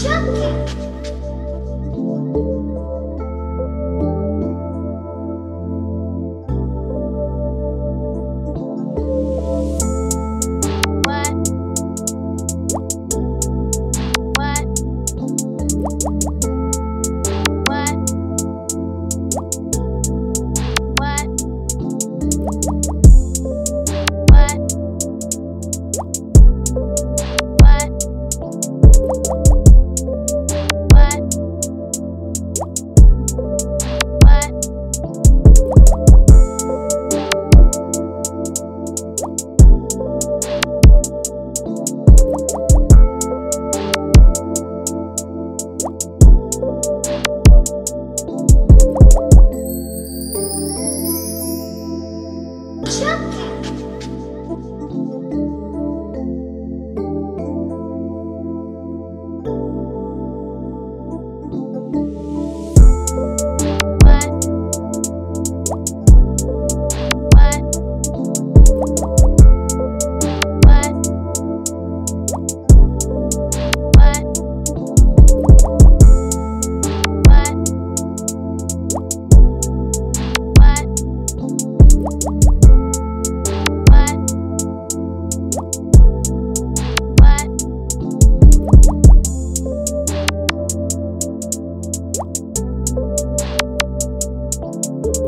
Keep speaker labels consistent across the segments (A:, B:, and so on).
A: Shopcat.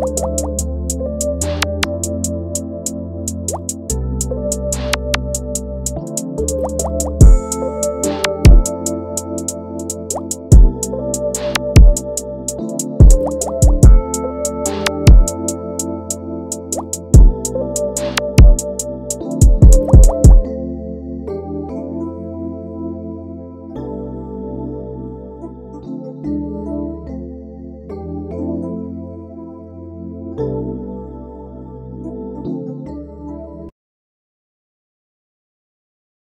B: Thank you.